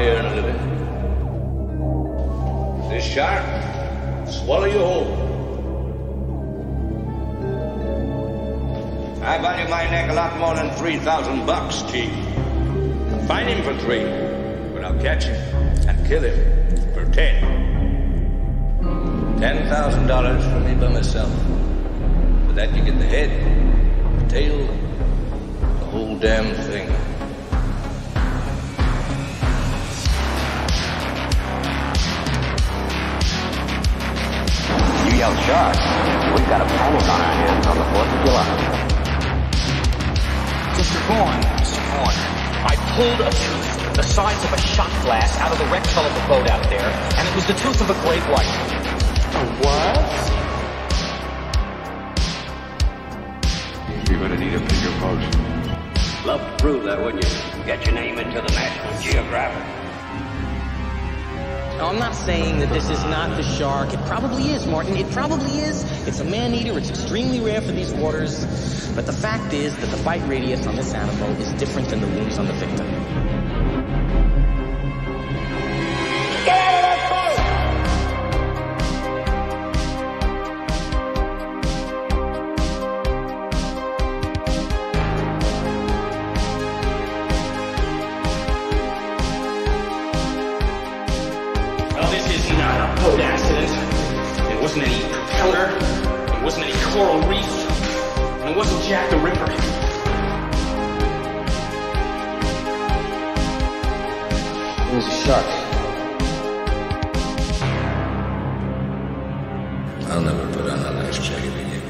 I earn a living. This shark, swallow you whole. I value my neck a lot more than 3,000 bucks, Chief. Find him for three, but I'll catch him and kill him for ten. Ten thousand dollars for me by myself. For that you get the head, the tail, the whole damn thing. You yell shark. We've got a panic on our hands on the 4th of July. Mr. Vaughn, Mr. Vaughn, I pulled a tooth the size of a shot glass out of the wreck hull of the boat out there, and it was the tooth of a great white. A what? You're gonna need a bigger boat. Love to prove that, wouldn't you? Get your name into the National Geographic. No, I'm not saying that this is not the shark. It probably is, Martin. It probably is. It's a man-eater. It's extremely rare for these waters. But the fact is that the bite radius on this animal is different than the wounds on the victim. A. I'll never put on a nice jacket again.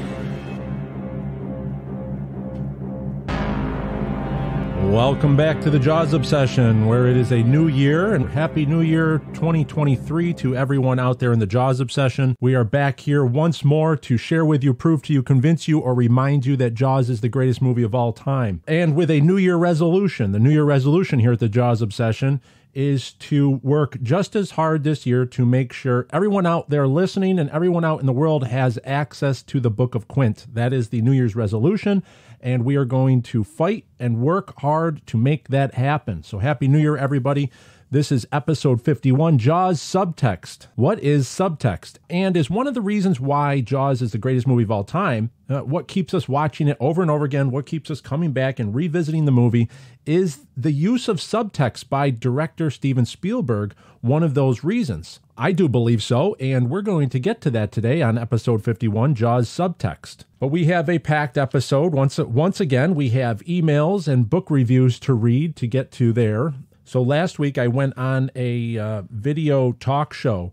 Welcome back to the Jaws Obsession, where it is a new year and happy new year 2023 to everyone out there in the Jaws Obsession. We are back here once more to share with you, prove to you, convince you, or remind you that Jaws is the greatest movie of all time. And with a new year resolution, the new year resolution here at the Jaws Obsession is to work just as hard this year to make sure everyone out there listening and everyone out in the world has access to the Book of Quint. That is the New Year's resolution, and we are going to fight and work hard to make that happen. So, Happy New Year, everybody. This is episode 51 Jaws Subtext. What is subtext? And is one of the reasons why Jaws is the greatest movie of all time, uh, what keeps us watching it over and over again, what keeps us coming back and revisiting the movie, is the use of subtext by director Steven Spielberg one of those reasons? I do believe so, and we're going to get to that today on episode 51 Jaws Subtext. But we have a packed episode. Once, once again, we have emails and book reviews to read to get to there. So last week I went on a uh, video talk show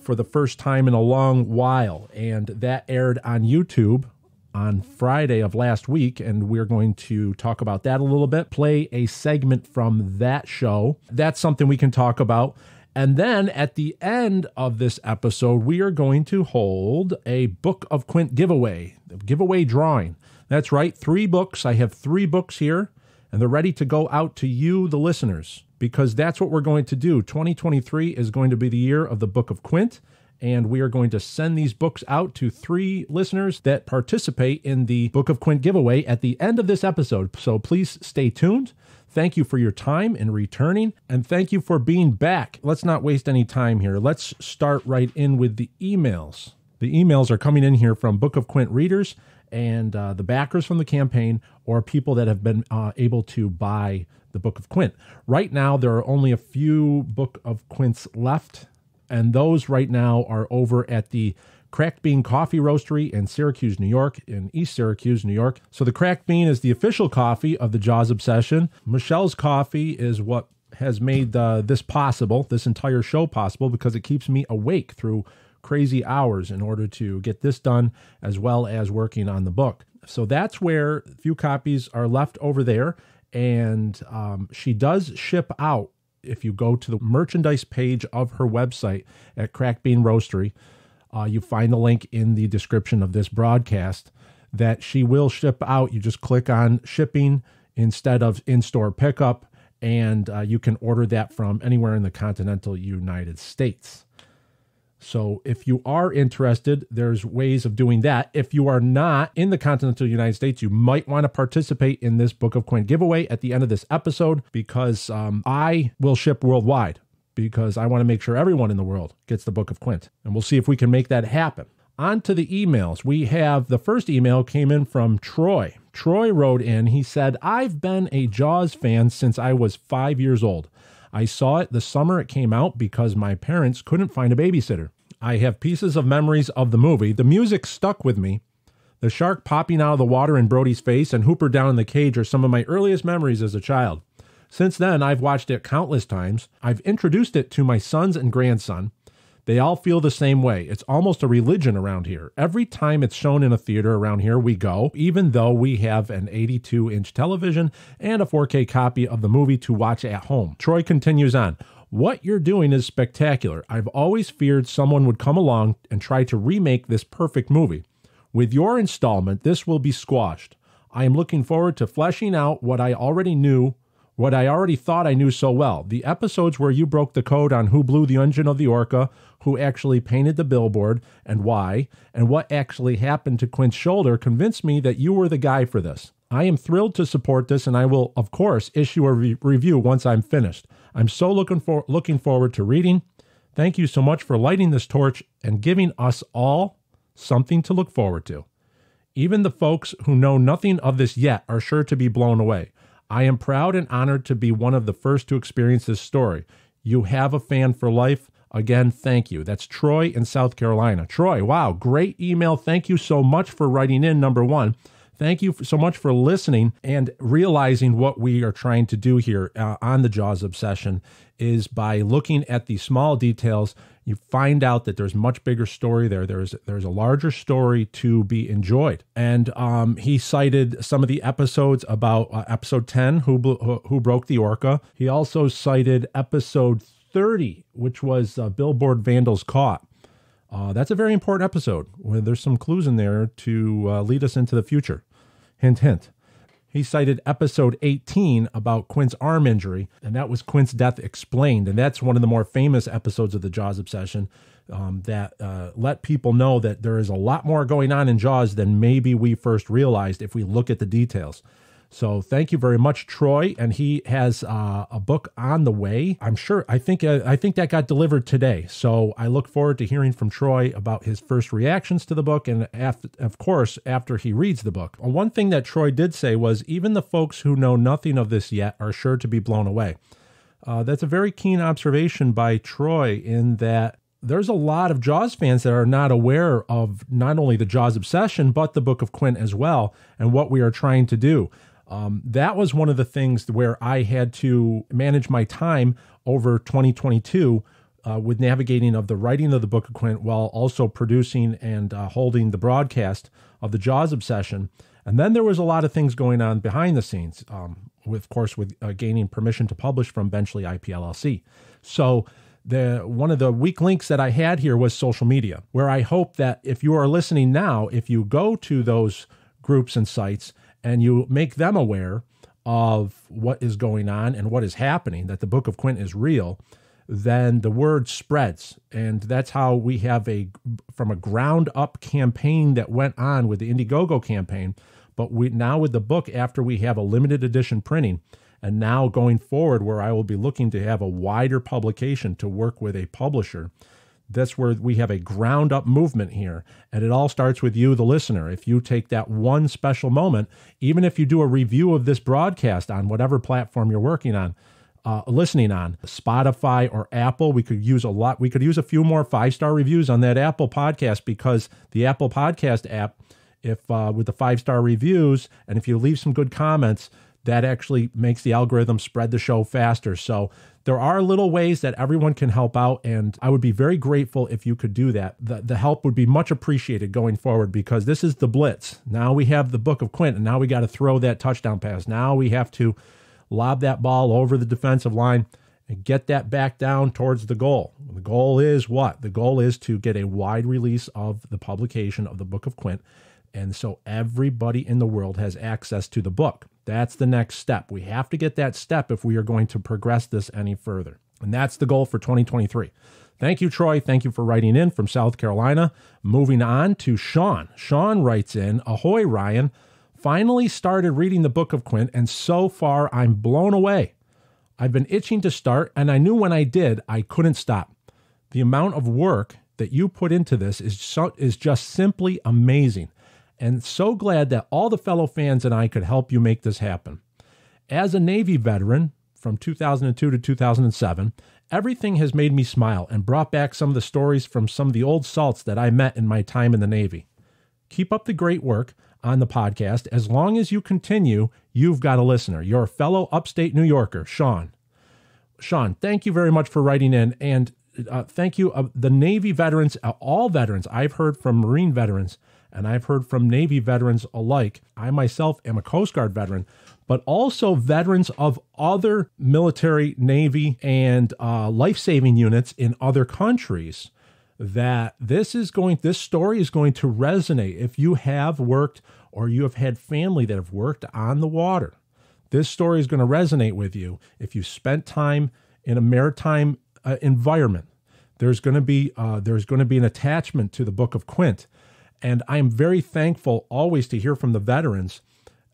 for the first time in a long while, and that aired on YouTube on Friday of last week, and we're going to talk about that a little bit, play a segment from that show. That's something we can talk about. And then at the end of this episode, we are going to hold a Book of Quint giveaway, giveaway drawing. That's right, three books. I have three books here, and they're ready to go out to you, the listeners, because that's what we're going to do. 2023 is going to be the year of the Book of Quint and we are going to send these books out to three listeners that participate in the Book of Quint giveaway at the end of this episode. So please stay tuned. Thank you for your time in returning, and thank you for being back. Let's not waste any time here. Let's start right in with the emails. The emails are coming in here from Book of Quint readers and uh, the backers from the campaign or people that have been uh, able to buy the Book of Quint. Right now, there are only a few Book of Quints left and those right now are over at the Cracked Bean Coffee Roastery in Syracuse, New York, in East Syracuse, New York. So the Cracked Bean is the official coffee of the Jaws Obsession. Michelle's coffee is what has made uh, this possible, this entire show possible, because it keeps me awake through crazy hours in order to get this done, as well as working on the book. So that's where a few copies are left over there. And um, she does ship out if you go to the merchandise page of her website at Crack Bean Roastery, uh, you find the link in the description of this broadcast that she will ship out. You just click on shipping instead of in store pickup, and uh, you can order that from anywhere in the continental United States. So if you are interested, there's ways of doing that. If you are not in the continental United States, you might want to participate in this Book of Quint giveaway at the end of this episode because um, I will ship worldwide because I want to make sure everyone in the world gets the Book of Quint. And we'll see if we can make that happen. On to the emails. We have the first email came in from Troy. Troy wrote in, he said, I've been a Jaws fan since I was five years old. I saw it the summer it came out because my parents couldn't find a babysitter. I have pieces of memories of the movie. The music stuck with me. The shark popping out of the water in Brody's face and Hooper down in the cage are some of my earliest memories as a child. Since then, I've watched it countless times. I've introduced it to my sons and grandson. They all feel the same way. It's almost a religion around here. Every time it's shown in a theater around here, we go, even though we have an 82 inch television and a 4K copy of the movie to watch at home. Troy continues on. What you're doing is spectacular. I've always feared someone would come along and try to remake this perfect movie. With your installment, this will be squashed. I am looking forward to fleshing out what I already knew what I already thought I knew so well. The episodes where you broke the code on who blew the engine of the Orca, who actually painted the billboard, and why, and what actually happened to Quint's shoulder convinced me that you were the guy for this. I am thrilled to support this, and I will, of course, issue a re- review once I'm finished. I'm so looking for looking forward to reading. Thank you so much for lighting this torch and giving us all something to look forward to. Even the folks who know nothing of this yet are sure to be blown away. I am proud and honored to be one of the first to experience this story. You have a fan for life. Again, thank you. That's Troy in South Carolina. Troy, wow, great email. Thank you so much for writing in, number one. Thank you so much for listening and realizing what we are trying to do here uh, on the Jaws Obsession is by looking at the small details you find out that there's much bigger story there. There's there's a larger story to be enjoyed. And um, he cited some of the episodes about uh, episode 10, who, who broke the orca. He also cited episode 30, which was uh, Billboard Vandals Caught. Uh, that's a very important episode where there's some clues in there to uh, lead us into the future. Hint, hint. He cited episode 18 about Quint's arm injury, and that was Quint's death explained. And that's one of the more famous episodes of the Jaws obsession um, that uh, let people know that there is a lot more going on in Jaws than maybe we first realized if we look at the details. So thank you very much, Troy. And he has uh, a book on the way. I'm sure. I think. Uh, I think that got delivered today. So I look forward to hearing from Troy about his first reactions to the book, and of course, after he reads the book. One thing that Troy did say was, even the folks who know nothing of this yet are sure to be blown away. Uh, that's a very keen observation by Troy in that there's a lot of Jaws fans that are not aware of not only the Jaws obsession, but the Book of Quint as well, and what we are trying to do. Um, that was one of the things where I had to manage my time over 2022 uh, with navigating of the writing of the Book of Quint while also producing and uh, holding the broadcast of the Jaws Obsession. And then there was a lot of things going on behind the scenes, um, with, of course, with uh, gaining permission to publish from Benchley IPLLC. So the one of the weak links that I had here was social media, where I hope that if you are listening now, if you go to those groups and sites and you make them aware of what is going on and what is happening, that the Book of Quint is real, then the word spreads. And that's how we have a from a ground up campaign that went on with the Indiegogo campaign. But we now with the book, after we have a limited edition printing, and now going forward, where I will be looking to have a wider publication to work with a publisher that's where we have a ground up movement here. And it all starts with you, the listener. If you take that one special moment, even if you do a review of this broadcast on whatever platform you're working on, uh, listening on Spotify or Apple, we could use a lot. We could use a few more five star reviews on that Apple podcast because the Apple podcast app, if uh, with the five star reviews, and if you leave some good comments, that actually makes the algorithm spread the show faster. So there are little ways that everyone can help out, and I would be very grateful if you could do that. The, the help would be much appreciated going forward because this is the blitz. Now we have the Book of Quint, and now we got to throw that touchdown pass. Now we have to lob that ball over the defensive line and get that back down towards the goal. The goal is what? The goal is to get a wide release of the publication of the Book of Quint. And so everybody in the world has access to the book. That's the next step. We have to get that step if we are going to progress this any further. And that's the goal for 2023. Thank you, Troy. Thank you for writing in from South Carolina. Moving on to Sean. Sean writes in Ahoy, Ryan. Finally started reading the Book of Quint, and so far I'm blown away. I've been itching to start, and I knew when I did, I couldn't stop. The amount of work that you put into this is, so, is just simply amazing, and so glad that all the fellow fans and I could help you make this happen. As a Navy veteran from 2002 to 2007, everything has made me smile and brought back some of the stories from some of the old salts that I met in my time in the Navy. Keep up the great work on the podcast. As long as you continue, you've got a listener. Your fellow upstate New Yorker, Sean. Sean, thank you very much for writing in. And uh, thank you, uh, the Navy veterans, uh, all veterans. I've heard from Marine veterans and I've heard from Navy veterans alike. I myself am a Coast Guard veteran, but also veterans of other military, Navy, and uh, life saving units in other countries. That this is going, this story is going to resonate if you have worked or you have had family that have worked on the water. This story is going to resonate with you if you spent time in a maritime uh, environment. There's going to be uh, there's going to be an attachment to the Book of Quint, and I am very thankful always to hear from the veterans.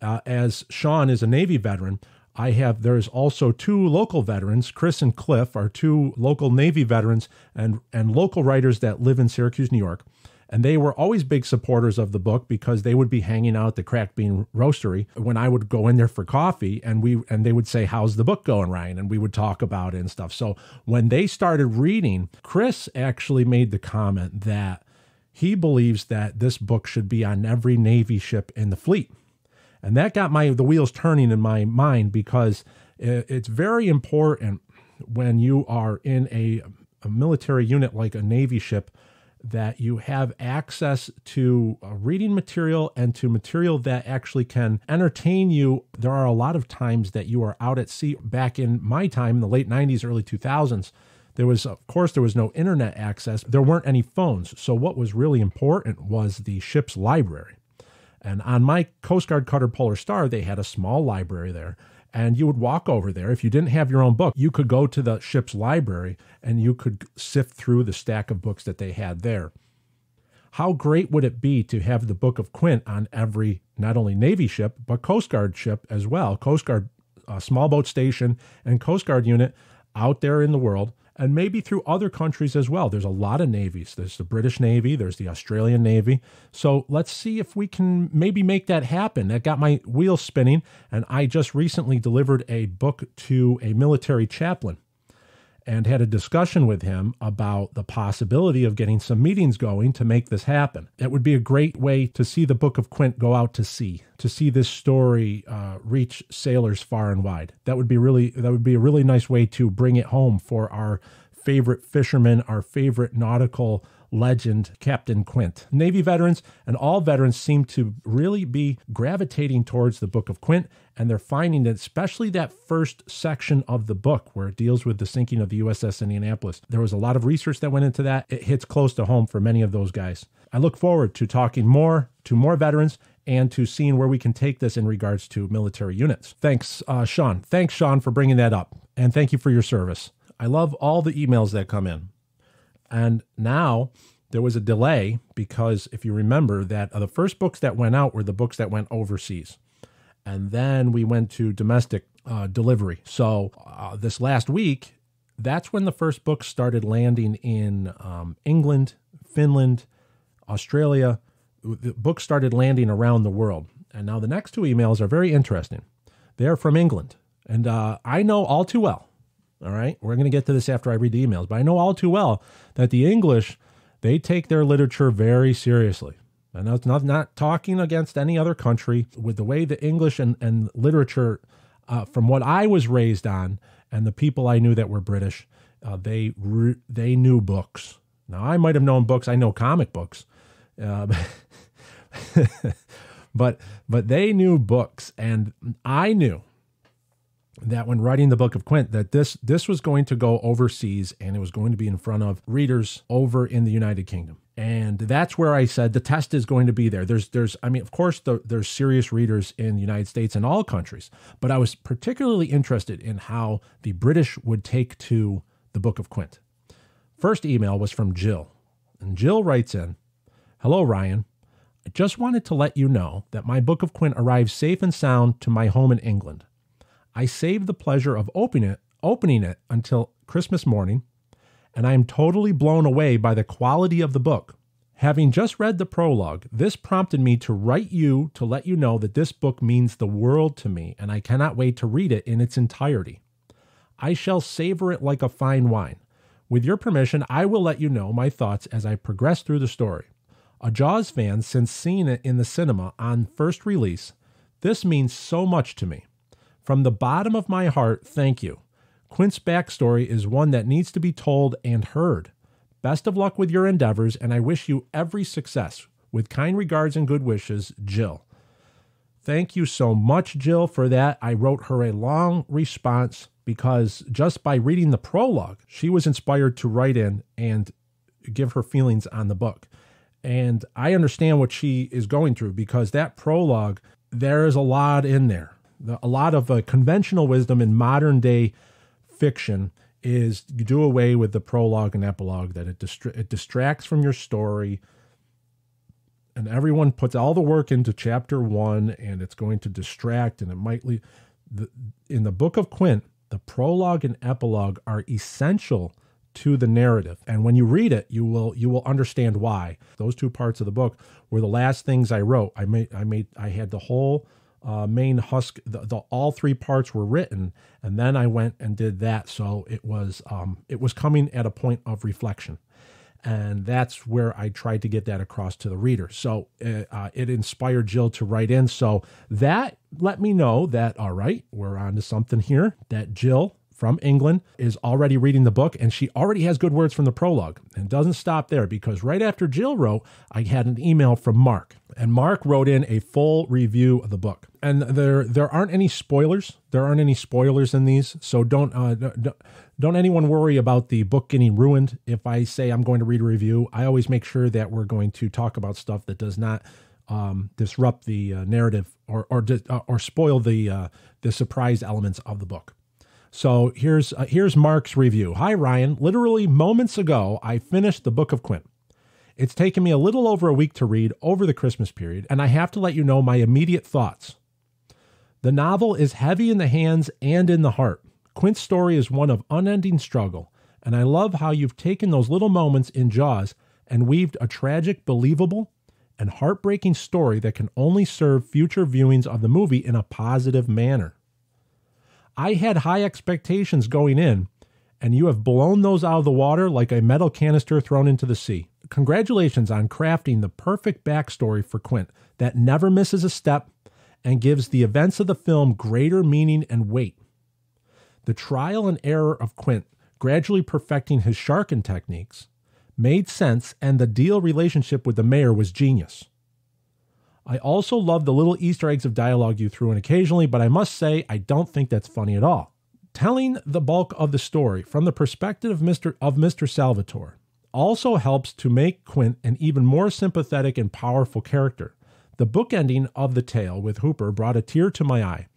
Uh, as Sean is a Navy veteran, I have there's also two local veterans, Chris and Cliff, are two local Navy veterans and and local writers that live in Syracuse, New York. And they were always big supporters of the book because they would be hanging out at the crack Bean Roastery when I would go in there for coffee and we and they would say, How's the book going, Ryan? And we would talk about it and stuff. So when they started reading, Chris actually made the comment that he believes that this book should be on every Navy ship in the fleet. And that got my the wheels turning in my mind because it's very important when you are in a, a military unit like a Navy ship that you have access to uh, reading material and to material that actually can entertain you. There are a lot of times that you are out at sea. Back in my time, in the late 90s, early 2000s, there was, of course, there was no internet access. There weren't any phones. So, what was really important was the ship's library. And on my Coast Guard cutter Polar Star, they had a small library there and you would walk over there. If you didn't have your own book, you could go to the ship's library and you could sift through the stack of books that they had there. How great would it be to have the Book of Quint on every not only Navy ship, but Coast Guard ship as well? Coast Guard uh, small boat station and Coast Guard unit out there in the world and maybe through other countries as well. There's a lot of navies. There's the British Navy, there's the Australian Navy. So let's see if we can maybe make that happen. That got my wheels spinning. And I just recently delivered a book to a military chaplain and had a discussion with him about the possibility of getting some meetings going to make this happen. It would be a great way to see the Book of Quint go out to sea, to see this story uh, reach sailors far and wide. That would be really that would be a really nice way to bring it home for our favorite fishermen, our favorite nautical legend, Captain Quint. Navy veterans and all veterans seem to really be gravitating towards the Book of Quint, and they're finding that, especially that first section of the book where it deals with the sinking of the USS Indianapolis, there was a lot of research that went into that. It hits close to home for many of those guys. I look forward to talking more to more veterans and to seeing where we can take this in regards to military units. Thanks, uh, Sean. Thanks, Sean, for bringing that up. And thank you for your service. I love all the emails that come in. And now there was a delay because if you remember that uh, the first books that went out were the books that went overseas. And then we went to domestic uh, delivery. So uh, this last week, that's when the first books started landing in um, England, Finland, Australia. The books started landing around the world. And now the next two emails are very interesting. They're from England. And uh, I know all too well all right. We're going to get to this after I read the emails, but I know all too well that the English, they take their literature very seriously. And that's not, not talking against any other country with the way the English and, and literature, uh, from what I was raised on and the people I knew that were British, uh, they, re- they knew books. Now, I might have known books. I know comic books. Uh, but but they knew books and I knew that when writing the book of Quint that this this was going to go overseas and it was going to be in front of readers over in the United Kingdom. And that's where I said the test is going to be there. There's there's I mean of course the, there's serious readers in the United States and all countries, but I was particularly interested in how the British would take to the book of Quint. First email was from Jill. And Jill writes in Hello, Ryan. I just wanted to let you know that my Book of Quint arrived safe and sound to my home in England. I saved the pleasure of opening it, opening it until Christmas morning, and I am totally blown away by the quality of the book. Having just read the prologue, this prompted me to write you to let you know that this book means the world to me, and I cannot wait to read it in its entirety. I shall savor it like a fine wine. With your permission, I will let you know my thoughts as I progress through the story. A Jaws fan since seeing it in the cinema on first release, this means so much to me. From the bottom of my heart, thank you. Quint's backstory is one that needs to be told and heard. Best of luck with your endeavors, and I wish you every success. With kind regards and good wishes, Jill. Thank you so much, Jill, for that. I wrote her a long response because just by reading the prologue, she was inspired to write in and give her feelings on the book. And I understand what she is going through because that prologue, there is a lot in there. A lot of uh, conventional wisdom in modern day fiction is you do away with the prologue and epilogue, that it, distra- it distracts from your story. And everyone puts all the work into chapter one, and it's going to distract, and it might leave. In the book of Quint, the prologue and epilogue are essential to the narrative and when you read it you will you will understand why those two parts of the book were the last things i wrote i made i made i had the whole uh, main husk the, the, all three parts were written and then i went and did that. So it was um, it was coming at a point of reflection. And that's where i tried to get that across to the reader. So uh, uh, it inspired jill to write in. So that let me know that all right we're on to something here that jill from England is already reading the book and she already has good words from the prologue. And doesn't stop there because right after Jill wrote, I had an email from Mark. And Mark wrote in a full review of the book. And there there aren't any spoilers. There aren't any spoilers in these. So don't uh, don't, don't anyone worry about the book getting ruined if I say I'm going to read a review. I always make sure that we're going to talk about stuff that does not um, disrupt the uh, narrative or or, or spoil the uh, the surprise elements of the book. So here's uh, here's Mark's review. Hi Ryan, literally moments ago I finished the Book of Quint. It's taken me a little over a week to read over the Christmas period, and I have to let you know my immediate thoughts. The novel is heavy in the hands and in the heart. Quint's story is one of unending struggle, and I love how you've taken those little moments in Jaws and weaved a tragic, believable, and heartbreaking story that can only serve future viewings of the movie in a positive manner. I had high expectations going in, and you have blown those out of the water like a metal canister thrown into the sea. Congratulations on crafting the perfect backstory for Quint that never misses a step and gives the events of the film greater meaning and weight. The trial and error of Quint, gradually perfecting his sharking techniques, made sense, and the deal relationship with the mayor was genius. I also love the little Easter eggs of dialogue you threw in occasionally, but I must say I don't think that's funny at all. Telling the bulk of the story from the perspective of Mr. of Mr. Salvatore also helps to make Quint an even more sympathetic and powerful character. The book ending of the tale with Hooper brought a tear to my eye.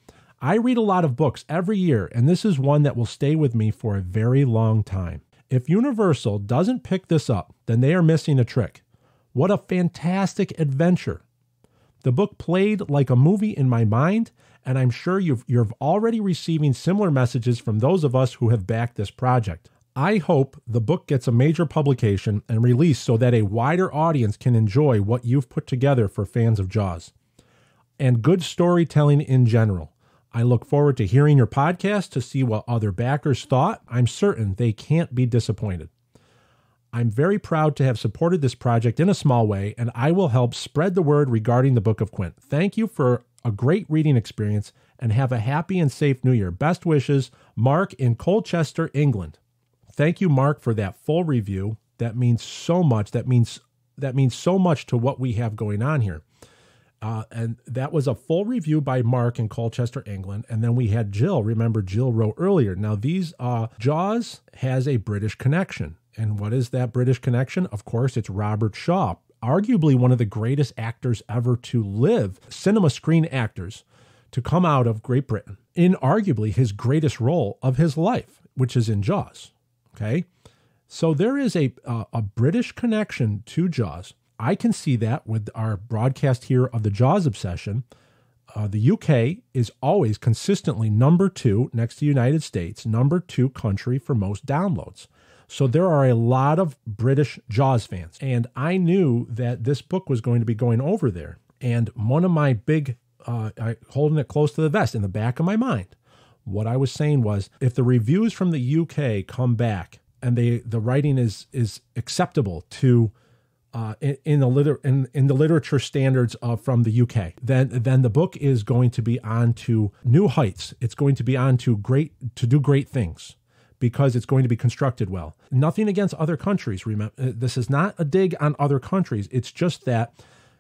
I read a lot of books every year, and this is one that will stay with me for a very long time. If Universal doesn't pick this up, then they are missing a trick. What a fantastic adventure! The book played like a movie in my mind, and I'm sure you've, you're already receiving similar messages from those of us who have backed this project. I hope the book gets a major publication and release so that a wider audience can enjoy what you've put together for fans of Jaws. And good storytelling in general. I look forward to hearing your podcast to see what other backers thought. I'm certain they can't be disappointed. I'm very proud to have supported this project in a small way, and I will help spread the word regarding the Book of Quint. Thank you for a great reading experience and have a happy and safe new year. Best wishes, Mark in Colchester, England. Thank you, Mark, for that full review. That means so much. That means that means so much to what we have going on here. Uh, and that was a full review by Mark in Colchester, England. And then we had Jill. Remember, Jill wrote earlier. Now, these uh, Jaws has a British connection. And what is that British connection? Of course, it's Robert Shaw, arguably one of the greatest actors ever to live, cinema screen actors to come out of Great Britain in arguably his greatest role of his life, which is in Jaws. Okay. So there is a uh, a British connection to Jaws. I can see that with our broadcast here of the Jaws obsession. Uh, the UK is always consistently number two next to the United States, number two country for most downloads. So there are a lot of British Jaws fans. And I knew that this book was going to be going over there. And one of my big, uh, I, holding it close to the vest in the back of my mind, what I was saying was if the reviews from the UK come back and they the writing is is acceptable to uh, in, in, the liter- in, in the literature standards of, from the UK, then then the book is going to be on to new heights. It's going to be on to great to do great things because it's going to be constructed well. Nothing against other countries. Remember, uh, this is not a dig on other countries. It's just that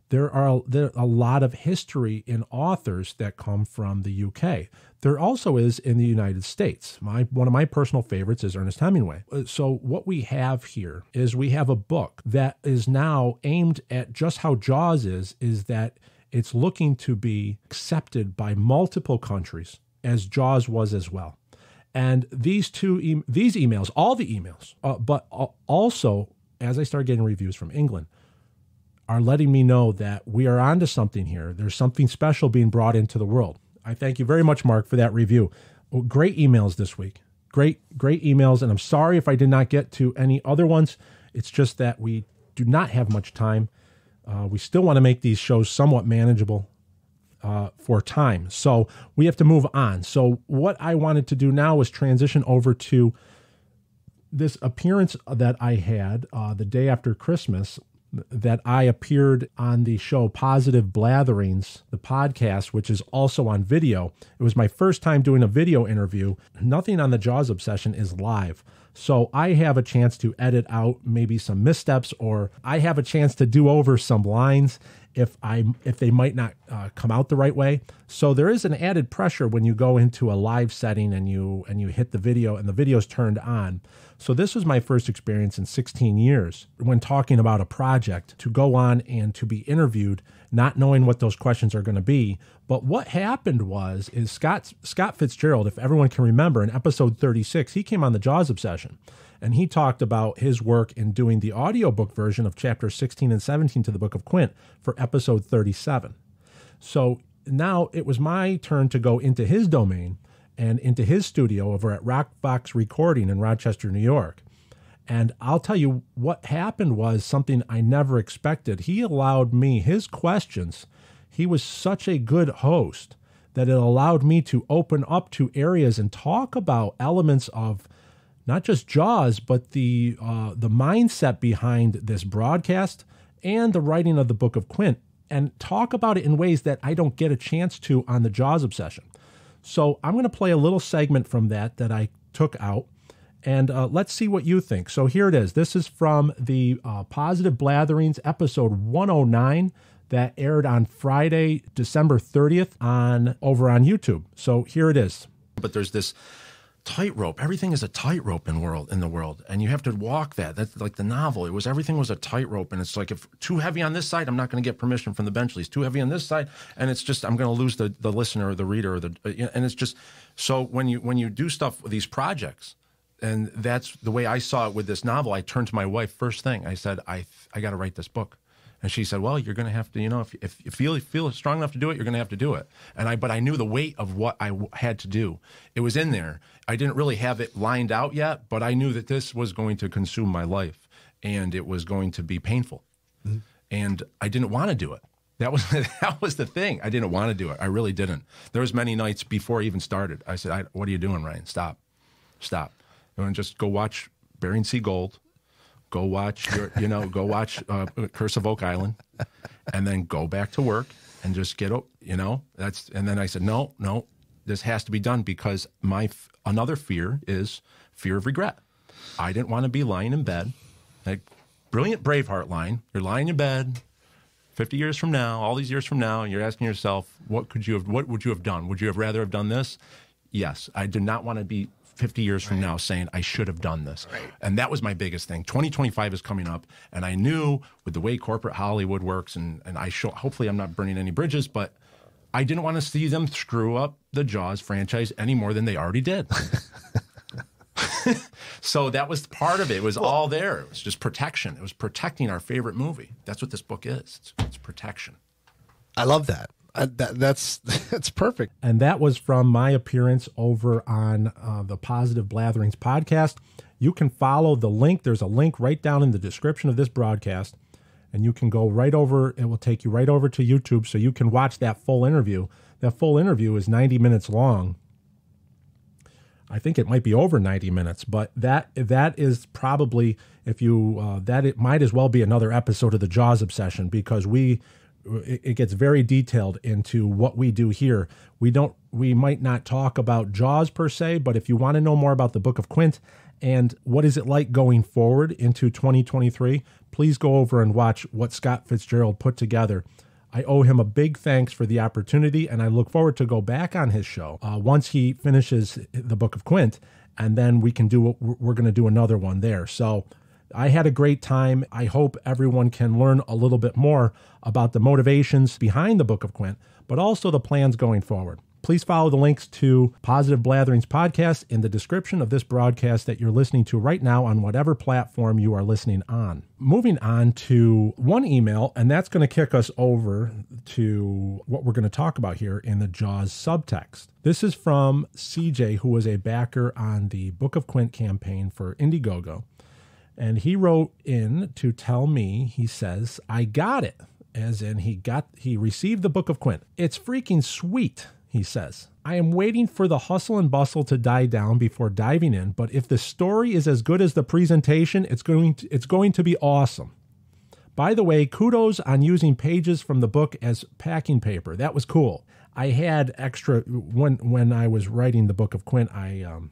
there are there are a lot of history in authors that come from the UK. There also is in the United States. My one of my personal favorites is Ernest Hemingway. Uh, so what we have here is we have a book that is now aimed at just how Jaws is is that it's looking to be accepted by multiple countries as Jaws was as well. And these two e- these emails, all the emails, uh, but also as I start getting reviews from England, are letting me know that we are onto something here. There's something special being brought into the world. I thank you very much, Mark, for that review. Well, great emails this week. Great, great emails. And I'm sorry if I did not get to any other ones. It's just that we do not have much time. Uh, we still want to make these shows somewhat manageable uh, for time. So we have to move on. So, what I wanted to do now was transition over to this appearance that I had uh, the day after Christmas that I appeared on the show Positive Blatherings, the podcast, which is also on video. It was my first time doing a video interview. Nothing on the Jaws Obsession is live. So I have a chance to edit out maybe some missteps or I have a chance to do over some lines if I if they might not uh, come out the right way. So there is an added pressure when you go into a live setting and you and you hit the video and the video's turned on. So this was my first experience in 16 years when talking about a project to go on and to be interviewed, not knowing what those questions are going to be. But what happened was is Scott Scott Fitzgerald, if everyone can remember, in episode 36, he came on the Jaws obsession and he talked about his work in doing the audiobook version of chapter 16 and 17 to the book of Quint for episode 37. So now it was my turn to go into his domain and into his studio over at Rockbox Recording in Rochester, New York. And I'll tell you what happened was something I never expected. He allowed me his questions. He was such a good host that it allowed me to open up to areas and talk about elements of not just Jaws, but the uh, the mindset behind this broadcast and the writing of the Book of Quint, and talk about it in ways that I don't get a chance to on the Jaws obsession. So I'm going to play a little segment from that that I took out, and uh, let's see what you think. So here it is. This is from the uh, Positive Blatherings episode 109 that aired on Friday, December 30th on over on YouTube. So here it is. But there's this tightrope. Everything is a tightrope in world in the world, and you have to walk that. That's like the novel. It was everything was a tightrope, and it's like if too heavy on this side, I'm not going to get permission from the Benchleys. Too heavy on this side, and it's just I'm going to lose the the listener or the reader or the and it's just so when you when you do stuff with these projects. And that's the way I saw it with this novel. I turned to my wife first thing. I said, "I I got to write this book." And she said, "Well, you're going to have to, you know, if, if you feel feel strong enough to do it, you're going to have to do it." And I, but I knew the weight of what I had to do. It was in there. I didn't really have it lined out yet, but I knew that this was going to consume my life, and it was going to be painful. Mm-hmm. And I didn't want to do it. That was that was the thing. I didn't want to do it. I really didn't. There was many nights before I even started. I said, I, "What are you doing, Ryan? Stop, stop. you And just go watch Bering Sea Gold." Go watch your, you know, go watch uh, Curse of Oak Island, and then go back to work and just get, up. you know, that's. And then I said, no, no, this has to be done because my another fear is fear of regret. I didn't want to be lying in bed, like brilliant Braveheart line. You're lying in bed. 50 years from now, all these years from now, and you're asking yourself, what could you have, what would you have done? Would you have rather have done this? Yes, I do not want to be 50 years from now saying I should have done this. Right. And that was my biggest thing. 2025 is coming up and I knew with the way corporate Hollywood works and and I show hopefully I'm not burning any bridges, but I didn't want to see them screw up the Jaws franchise any more than they already did. so that was part of it. It was all there. It was just protection. It was protecting our favorite movie. That's what this book is. It's, it's protection. I love that. Uh, that that's that's perfect. And that was from my appearance over on uh, the Positive Blatherings podcast. You can follow the link. There's a link right down in the description of this broadcast, and you can go right over. It will take you right over to YouTube, so you can watch that full interview. That full interview is 90 minutes long. I think it might be over 90 minutes, but that that is probably if you uh, that it might as well be another episode of the Jaws obsession because we it, it gets very detailed into what we do here. We don't we might not talk about Jaws per se, but if you want to know more about the Book of Quint and what is it like going forward into 2023, please go over and watch what Scott Fitzgerald put together. I owe him a big thanks for the opportunity, and I look forward to go back on his show uh, once he finishes the Book of Quint, and then we can do. We're going to do another one there. So I had a great time. I hope everyone can learn a little bit more about the motivations behind the Book of Quint, but also the plans going forward. Please follow the links to Positive Blatherings podcast in the description of this broadcast that you're listening to right now on whatever platform you are listening on. Moving on to one email, and that's going to kick us over to what we're going to talk about here in the JAWS subtext. This is from CJ, who was a backer on the Book of Quint campaign for Indiegogo. And he wrote in to tell me, he says, I got it. As in, he got, he received the Book of Quint. It's freaking sweet he says. I am waiting for the hustle and bustle to die down before diving in, but if the story is as good as the presentation, it's going to, it's going to be awesome. By the way, kudos on using pages from the book as packing paper. That was cool. I had extra when when I was writing the book of Quint. I um,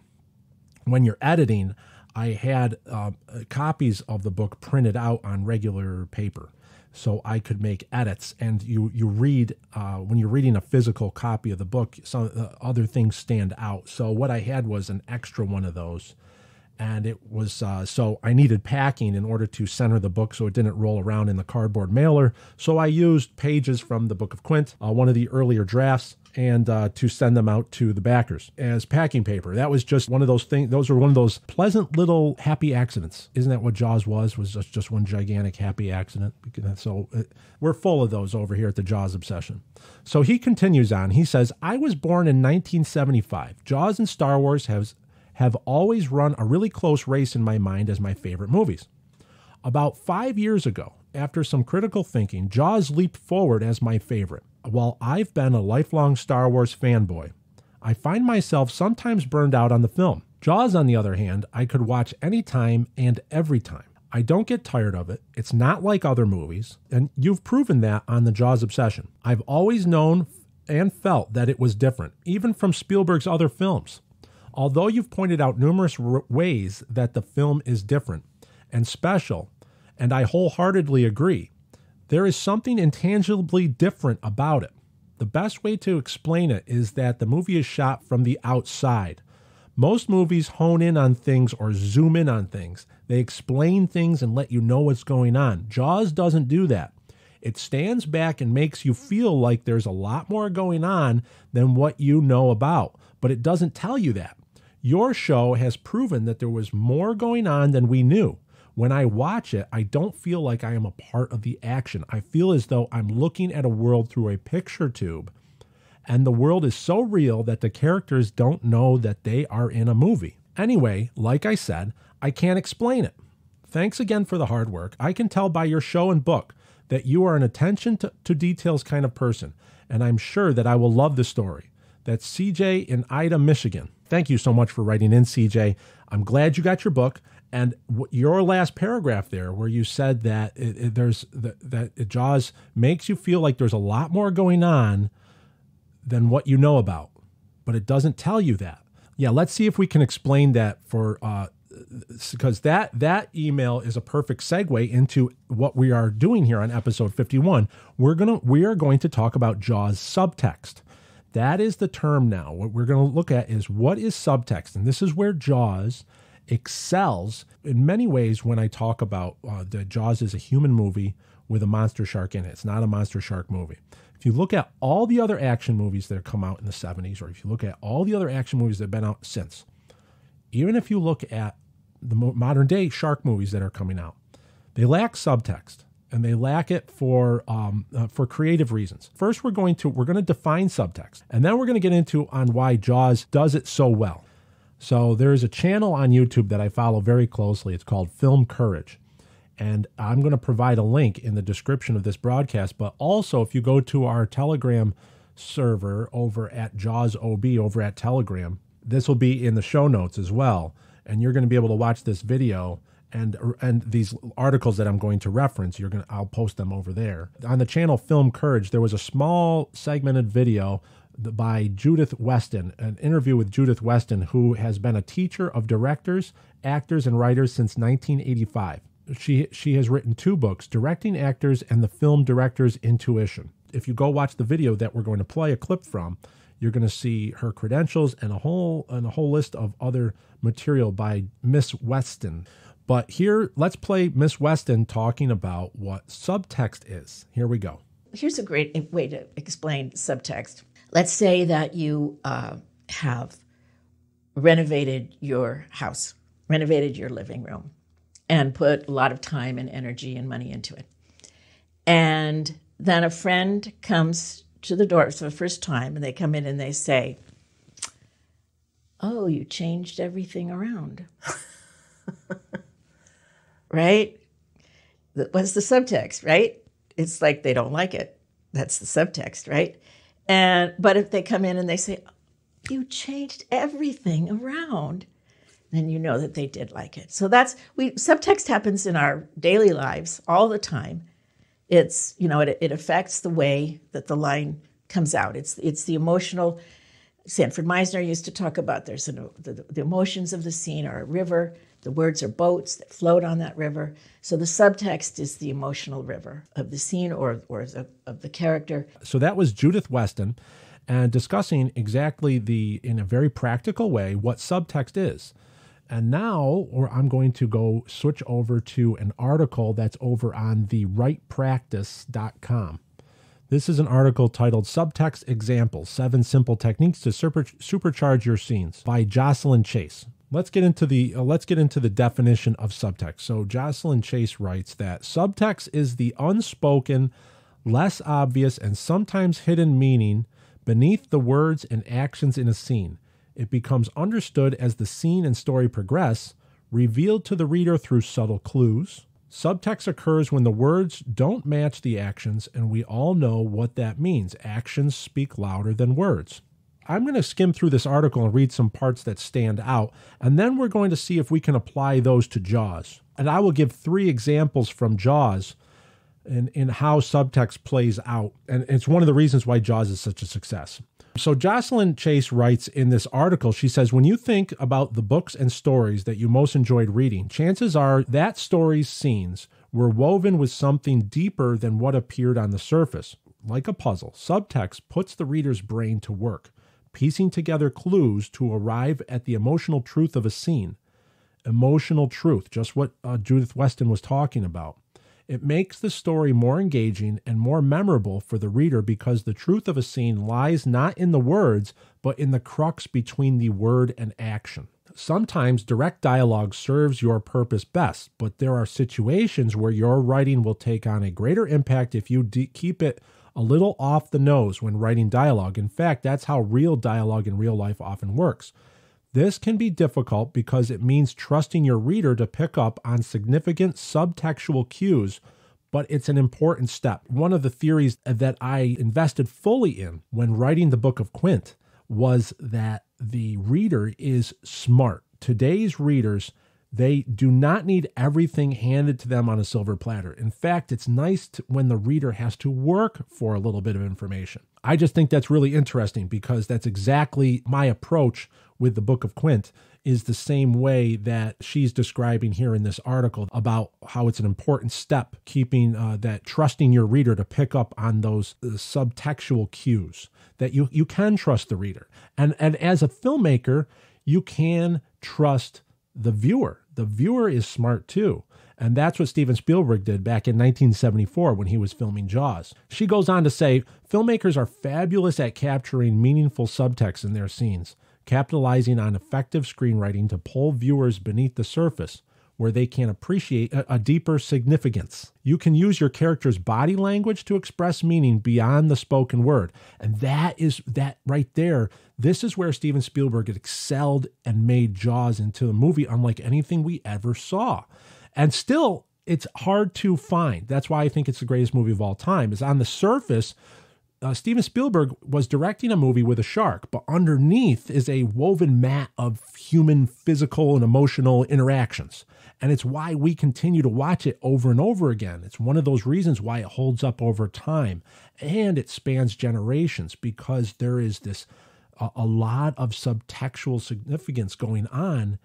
when you're editing, I had uh, copies of the book printed out on regular paper so I could make edits. And you you read uh, when you're reading a physical copy of the book, some uh, other things stand out. So what I had was an extra one of those, and it was uh, so I needed packing in order to center the book so it didn't roll around in the cardboard mailer. So I used pages from the Book of Quint, uh, one of the earlier drafts and uh, to send them out to the backers as packing paper. That was just one of those things. Those were one of those pleasant little happy accidents. Isn't that what Jaws was? Was just, just one gigantic happy accident. So uh, we're full of those over here at the Jaws obsession. So he continues on. He says, "I was born in 1975. Jaws and Star Wars has have always run a really close race in my mind as my favorite movies." About five years ago, after some critical thinking, Jaws leaped forward as my favorite while I've been a lifelong Star Wars fanboy, I find myself sometimes burned out on the film. Jaws, on the other hand, I could watch anytime and every time. I don't get tired of it. It's not like other movies, and you've proven that on the Jaws obsession. I've always known and felt that it was different, even from Spielberg's other films. Although you've pointed out numerous r- ways that the film is different and special, and I wholeheartedly agree, there is something intangibly different about it. The best way to explain it is that the movie is shot from the outside. Most movies hone in on things or zoom in on things. They explain things and let you know what's going on. Jaws doesn't do that. It stands back and makes you feel like there's a lot more going on than what you know about, but it doesn't tell you that. Your show has proven that there was more going on than we knew. When I watch it, I don't feel like I am a part of the action. I feel as though I'm looking at a world through a picture tube, and the world is so real that the characters don't know that they are in a movie. Anyway, like I said, I can't explain it. Thanks again for the hard work. I can tell by your show and book that you are an attention to, to details kind of person, and I'm sure that I will love the story. That's CJ in Ida, Michigan. Thank you so much for writing in, CJ. I'm glad you got your book. And your last paragraph there, where you said that it, it, there's that, that Jaws makes you feel like there's a lot more going on than what you know about, but it doesn't tell you that. Yeah, let's see if we can explain that for uh, because that that email is a perfect segue into what we are doing here on episode 51 we're going to we are going to talk about jaws subtext that is the term now what we're going to look at is what is subtext and this is where jaws excels in many ways when I talk about uh, Jaws is a human movie with a monster shark in it. It's not a monster shark movie. If you look at all the other action movies that have come out in the 70s, or if you look at all the other action movies that have been out since, even if you look at the modern day shark movies that are coming out, they lack subtext and they lack it for um, uh, for creative reasons. First, we're going to we're going to define subtext, and then we're going to get into on why Jaws does it so well. So there's a channel on YouTube that I follow very closely. It's called Film Courage. And I'm going to provide a link in the description of this broadcast. But also, if you go to our Telegram server over at Jaws OB over at Telegram, this will be in the show notes as well. And you're going to be able to watch this video and and these articles that I'm going to reference. You're to I'll post them over there on the channel Film Courage. There was a small segmented video by Judith Weston, an interview with Judith Weston, who has been a teacher of directors, actors, and writers since 1985. She, she has written two books, Directing Actors and The Film Director's Intuition. If you go watch the video that we're going to play a clip from, you're going to see her credentials and a whole and a whole list of other material by Miss Weston. But here, let's play Miss Weston talking about what subtext is. Here we go. Here's a great way to explain subtext let's say that you uh, have renovated your house, renovated your living room, and put a lot of time and energy and money into it. And then a friend comes to the door for the first time and they come in and they say, Oh, you changed everything around. right? What's the subtext, right? It's like they don't like it. That's the subtext, right? And but if they come in and they say, "You changed everything around," then you know that they did like it. So that's we subtext happens in our daily lives all the time. It's you know it, it affects the way that the line comes out. It's it's the emotional. Sanford Meisner used to talk about there's an, the, the emotions of the scene are a river the words are boats that float on that river. So the subtext is the emotional river of the scene or, or the, of the character. So that was Judith Weston and discussing exactly the, in a very practical way, what subtext is. And now or I'm going to go switch over to an article that's over on the writepractice.com. This is an article titled Subtext Examples Seven Simple Techniques to Super- Supercharge Your Scenes by Jocelyn Chase let's get into the uh, let's get into the definition of subtext. So Jocelyn Chase writes that subtext is the unspoken, less obvious and sometimes hidden meaning beneath the words and actions in a scene. It becomes understood as the scene and story progress, revealed to the reader through subtle clues. Subtext occurs when the words don't match the actions, and we all know what that means. Actions speak louder than words. I'm going to skim through this article and read some parts that stand out, and then we're going to see if we can apply those to Jaws. And I will give three examples from Jaws in, in how subtext plays out. And it's one of the reasons why Jaws is such a success. So, Jocelyn Chase writes in this article, she says, When you think about the books and stories that you most enjoyed reading, chances are that story's scenes were woven with something deeper than what appeared on the surface. Like a puzzle, subtext puts the reader's brain to work piecing together clues to arrive at the emotional truth of a scene. Emotional truth, just what uh, Judith Weston was talking about. It makes the story more engaging and more memorable for the reader because the truth of a scene lies not in the words, but in the crux between the word and action. Sometimes direct dialogue serves your purpose best, but there are situations where your writing will take on a greater impact if you de- keep it a little off the nose when writing dialogue. In fact, that's how real dialogue in real life often works. This can be difficult because it means trusting your reader to pick up on significant subtextual cues, but it's an important step. One of the theories that I invested fully in when writing the book of Quint was that the reader is smart. Today's readers they do not need everything handed to them on a silver platter. In fact, it's nice to, when the reader has to work for a little bit of information. I just think that's really interesting because that's exactly my approach with the Book of Quint is the same way that she's describing here in this article about how it's an important step keeping uh, that trusting your reader to pick up on those uh, subtextual cues that you you can trust the reader and and as a filmmaker you can trust the viewer the viewer is smart too. And that's what Steven Spielberg did back in 1974 when he was filming Jaws. She goes on to say filmmakers are fabulous at capturing meaningful subtext in their scenes. capitalizing on effective screenwriting to pull viewers beneath the surface where they can appreciate a, a, deeper significance. You can use your character's body language to express meaning beyond the spoken word. And that is that right there. This is where Steven Spielberg excelled and made Jaws into a movie unlike anything we ever saw. And still, it's hard to find. That's why I think it's the greatest movie of all time. Is on the surface, uh, Steven Spielberg was directing a movie with a shark, but underneath is a woven mat of human physical and emotional interactions. And it's why we continue to watch it over and over again. It's one of those reasons why it holds up over time and it spans generations because there is this a, a lot of subtextual significance going on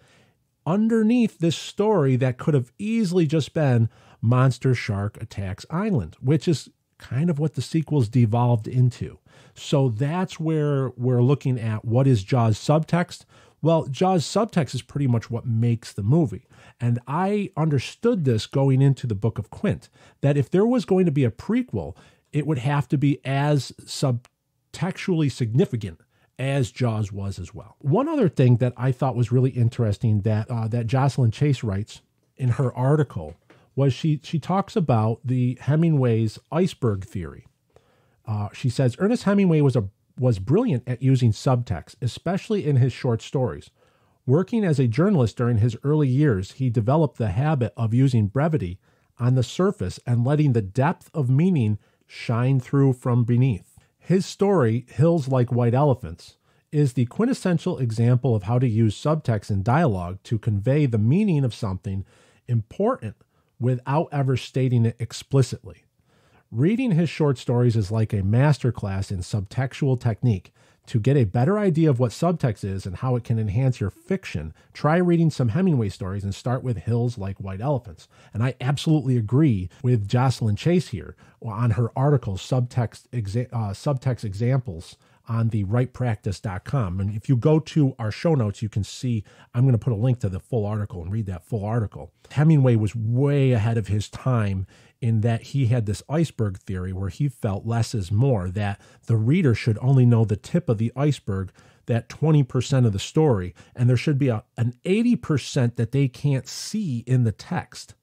underneath this story that could have easily just been Monster Shark Attacks Island, which is kind of what the sequels devolved into. So that's where we're looking at what is Jaws subtext. Well, Jaws subtext is pretty much what makes the movie. And I understood this going into the Book of Quint that if there was going to be a prequel, it would have to be as subtextually significant as Jaws was as well. One other thing that I thought was really interesting that uh, that Jocelyn Chase writes in her article was she she talks about the Hemingway's iceberg theory. Uh, she says Ernest Hemingway was a was brilliant at using subtext, especially in his short stories. Working as a journalist during his early years, he developed the habit of using brevity on the surface and letting the depth of meaning shine through from beneath. His story, Hills Like White Elephants, is the quintessential example of how to use subtext in dialogue to convey the meaning of something important without ever stating it explicitly. Reading his short stories is like a masterclass in subtextual technique. To get a better idea of what subtext is and how it can enhance your fiction, try reading some Hemingway stories and start with Hills Like White Elephants. And I absolutely agree with Jocelyn Chase here on her article, Subtext, Exa- uh, Subtext Examples on the writepractice.com. And if you go to our show notes, you can see I'm going to put a link to the full article and read that full article. Hemingway was way ahead of his time in that he had this iceberg theory where he felt less is more, that the reader should only know the tip of the iceberg, that 20% of the story, and there should be a, an 80% that they can't see in the text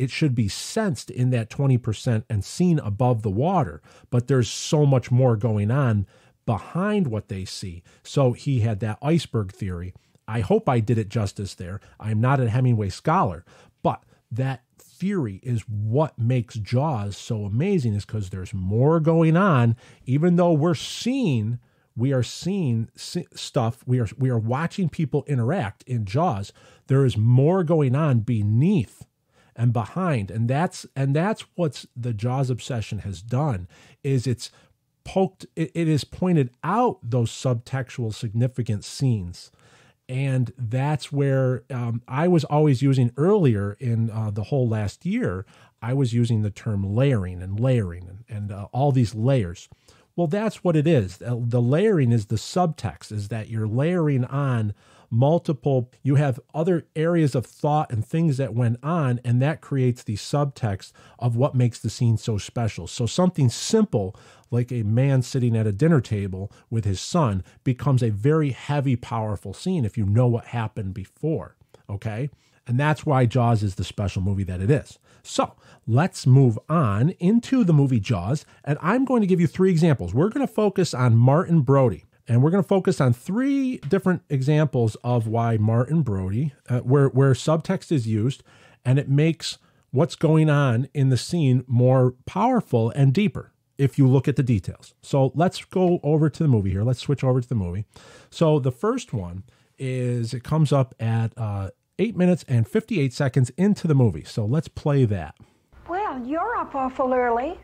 it should be sensed in that 20% and seen above the water. But there's so much more going on behind what they see. So he had that iceberg theory. I hope I did it justice there. I'm not a Hemingway scholar, but that theory is what makes Jaws so amazing is because there's more going on, even though we're seeing we are seeing stuff we are we are watching people interact in jaws there is more going on beneath and behind and that's and that's what's the jaws obsession has done is it's poked it, it is pointed out those subtextual significant scenes. And that's where um, i was always using earlier in uh, the whole last year i was using the term layering and layering and, and uh, all these layers. Well that's what it is. The layering is the subtext is that you're layering on multiple, you have other areas of thought and things that went on, and that creates the subtext of what makes the scene so special. So something simple like a man sitting at a dinner table with his son becomes a very heavy, powerful scene if you know what happened before. Okay. And that's why Jaws is the special movie that it is. So let's move on into the movie Jaws. And I'm going to give you three examples. We're going to focus on Martin Brody. And we're going to focus on three different examples of why Martin Brody, uh, where, where subtext is used, and it makes what's going on in the scene more powerful and deeper if you look at the details. So let's go over to the movie here. Let's switch over to the movie. So the first one is it comes up at uh, 8 minutes and 58 seconds into the movie. So let's play that. Well, you're up awful early.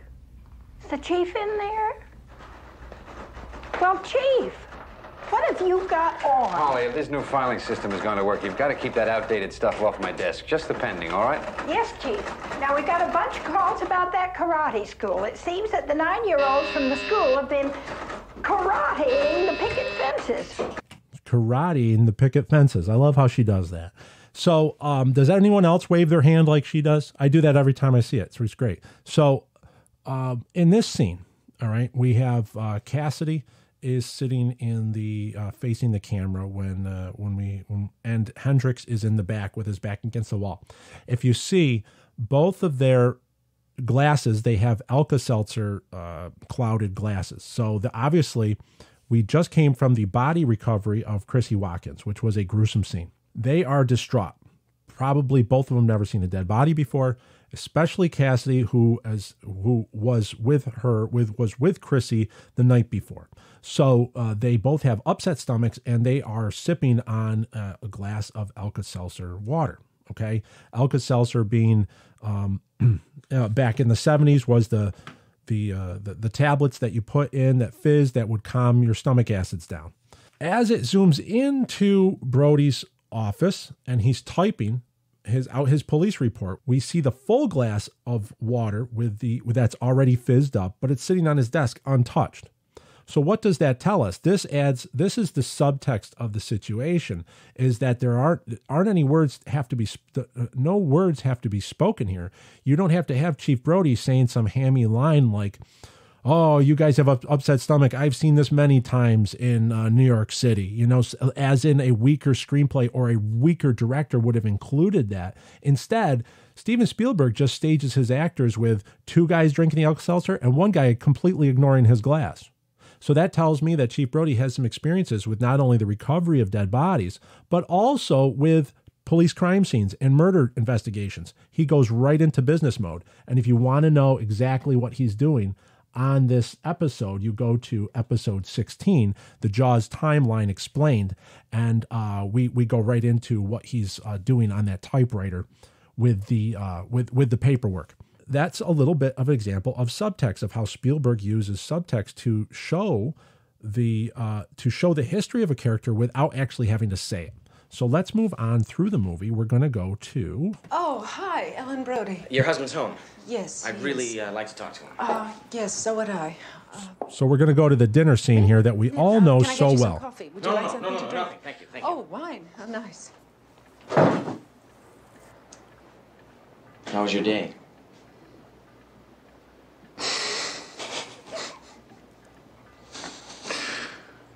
Is the chief in there? Well, Chief, what have you got on? Holly, if this new filing system is going to work, you've got to keep that outdated stuff off my desk. Just the pending, all right? Yes, Chief. Now, we got a bunch of calls about that karate school. It seems that the nine-year-olds from the school have been karateing the picket fences. Karate in the picket fences. I love how she does that. So, um, does anyone else wave their hand like she does? I do that every time I see it. So it's great. So, uh, in this scene, all right, we have uh, Cassidy is sitting in the uh, facing the camera when uh, when we when, and Hendricks is in the back with his back against the wall. If you see both of their glasses, they have Alka Seltzer uh, clouded glasses. So the, obviously, we just came from the body recovery of Chrissy Watkins, which was a gruesome scene. They are distraught. Probably both of them never seen a dead body before especially Cassidy, who as who was with her with was with Chrissy the night before. So uh, they both have upset stomachs, and they are sipping on uh, a glass of Alka Seltzer water. Okay, Alka Seltzer being um, uh, back in the seventies was the the, uh, the the tablets that you put in that fizz that would calm your stomach acids down. As it zooms into Brody's office and he's typing his out his police report, we see the full glass of water with the with that's already fizzed up, but it's sitting on his desk untouched. So what does that tell us? This adds this is the subtext of the situation is that there aren't aren't any words have to be uh, no words have to be spoken here. You don't have to have Chief Brody saying some hammy line like oh, you guys have a upset stomach. I've seen this many times in uh, New York City, you know, as in a weaker screenplay or a weaker director would have included that. Instead, Steven Spielberg just stages his actors with two guys drinking the Alka Seltzer and one guy completely ignoring his glass. So that tells me that Chief Brody has some experiences with not only the recovery of dead bodies, but also with police crime scenes and murder investigations. He goes right into business mode. And if you want to know exactly what he's doing, on this episode, you go to episode 16, the Jaws timeline explained, and uh, we we go right into what he's uh, doing on that typewriter with the uh, with with the paperwork. That's a little bit of an example of subtext of how Spielberg uses subtext to show the uh, to show the history of a character without actually having to say it. So let's move on through the movie. We're going to go to. Oh, hi, Ellen Brody. Your husband's home. Yes. I'd really uh, like to talk to him. Uh, yes, so would I. Uh, so we're going to go to the dinner scene here that we all know Can I so get you well. Some coffee? Would you no, like something no, to drink? nothing. Thank you, thank you. Oh, wine. How nice. How was your day?